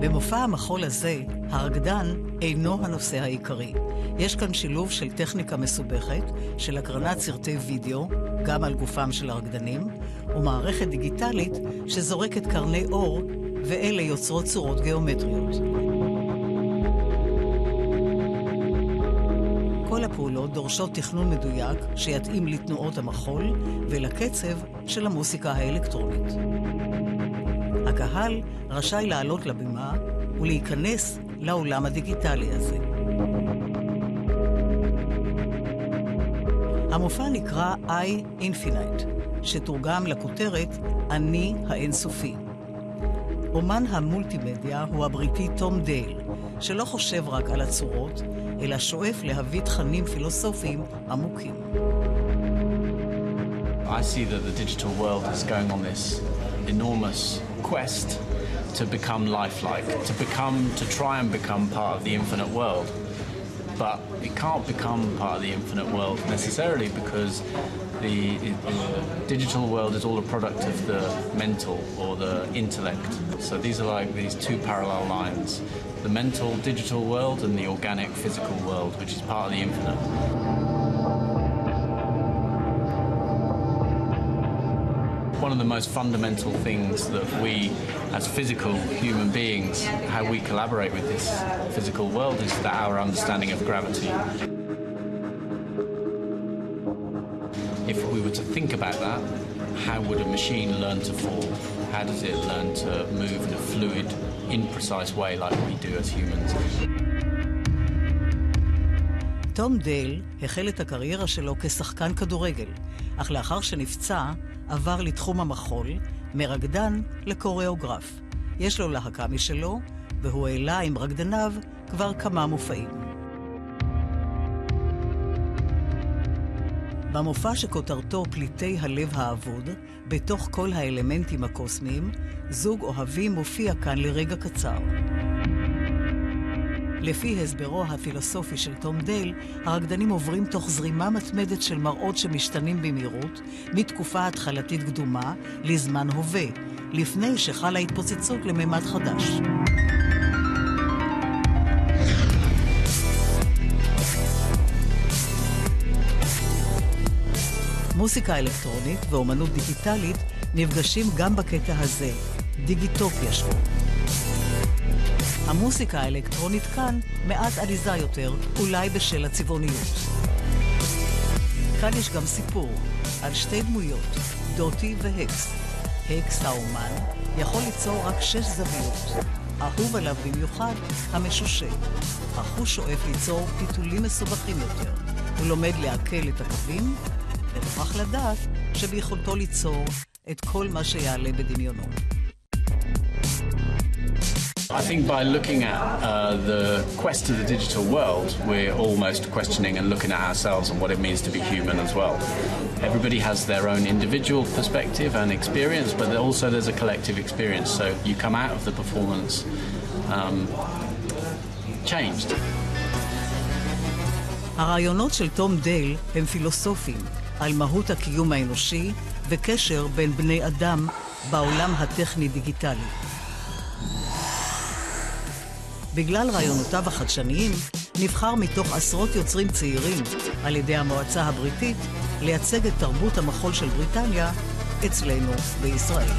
במופע המחול הזה, הרקדן אינו הנושא העיקרי. יש כאן שילוב של טכניקה מסובכת, של הקרנת סרטי וידאו, גם על גופם של הרקדנים, ומערכת דיגיטלית שזורקת קרני אור, ואלה יוצרות צורות גיאומטריות. כל הפעולות דורשות תכנון מדויק שיתאים לתנועות המחול ולקצב של המוסיקה האלקטרונית. הקהל רשאי לעלות לבימה ולהיכנס לעולם הדיגיטלי הזה. המופע נקרא I Infinite, שתורגם לכותרת אני האינסופי. אומן המולטימדיה הוא הבריטי תום דייל, שלא חושב רק על הצורות, אלא שואף להביא תכנים פילוסופיים עמוקים. I see that the digital world is going on this enormous quest to become lifelike, to become, to try and become part of the infinite world. But it can't become part of the infinite world necessarily because the, the digital world is all a product of the mental or the intellect. So these are like these two parallel lines the mental digital world and the organic physical world, which is part of the infinite. One of the most fundamental things that we, as physical human beings, how we collaborate with this physical world is that our understanding of gravity. If we were to think about that, how would a machine learn to fall? How does it learn to move in a fluid, imprecise way like we do as humans? תום דייל החל את הקריירה שלו כשחקן כדורגל, אך לאחר שנפצע, עבר לתחום המחול, מרקדן לקוריאוגרף. יש לו להקה משלו, והוא העלה עם רקדניו כבר כמה מופעים. במופע שכותרתו פליטי הלב האבוד, בתוך כל האלמנטים הקוסמיים, זוג אוהבים מופיע כאן לרגע קצר. לפי הסברו הפילוסופי של תום דייל, הרקדנים עוברים תוך זרימה מתמדת של מראות שמשתנים במהירות, מתקופה התחלתית קדומה לזמן הווה, לפני שחלה התפוצצות לממד חדש. מוסיקה אלקטרונית ואומנות דיגיטלית נפגשים גם בקטע הזה, דיגיטופיה שלו. המוסיקה האלקטרונית כאן מעט עליזה יותר, אולי בשל הצבעוניות. כאן יש גם סיפור על שתי דמויות, דוטי והקס. הקס האומן יכול ליצור רק שש זוויות. אהוב עליו במיוחד המשושה, אך הוא שואף ליצור פיתולים מסובכים יותר. הוא לומד לעכל את הקווים, ומוכרח לדעת שביכולתו ליצור את כל מה שיעלה בדמיונו. I think by looking at uh, the quest to the digital world, we're almost questioning and looking at ourselves and what it means to be human as well. Everybody has their own individual perspective and experience, but also there's a collective experience. So you come out of the performance um, changed. הרעיונות של תום דייל הם פילוסופיים על מהות הקיום האנושי וקשר בין בני אדם בעולם הטכני-דיגיטלי. בגלל רעיונותיו החדשניים, נבחר מתוך עשרות יוצרים צעירים על ידי המועצה הבריטית לייצג את תרבות המחול של בריטניה אצלנו בישראל.